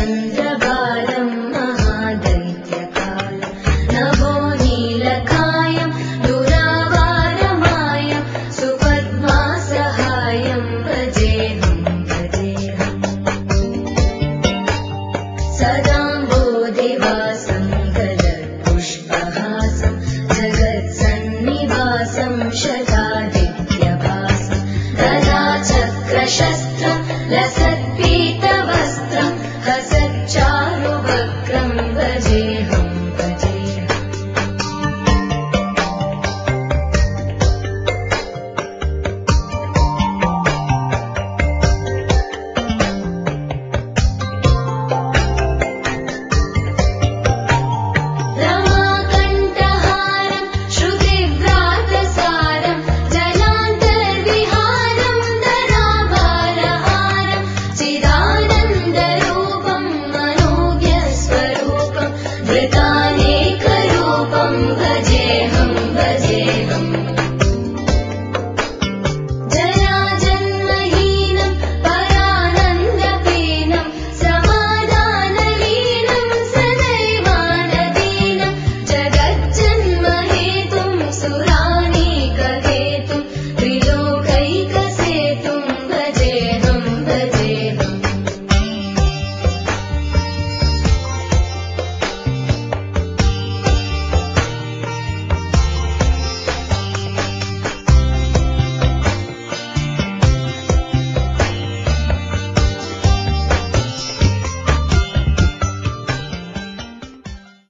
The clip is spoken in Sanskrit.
शरच्चन्द्रबालम् महादैत्यकालम् नभो नीलकायम् दुरावारमायम् सुपद्मासहायम् भजेऽहम् भजेऽहम् सदाम्बोधिवासम् गलत्पुष्पहासम् जगत्सन्निवासम् Let's go. Let's go.